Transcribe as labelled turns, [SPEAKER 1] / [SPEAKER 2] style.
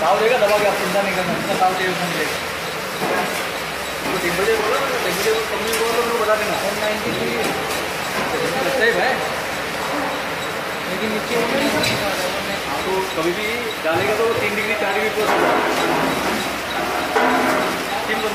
[SPEAKER 1] दाव देगा, दबा के आप चिंता नहीं करना इतना दाव देगा कम देगा टेम्परेचर बोला ना टेम्परेचर को कम नहीं बोला तो बता देना वन नाइन्टी सेफ़ है लेकिन नीचे तो कभी भी डालेगा तो तीन डिग्री चार डिग्री पहुँच तीन बन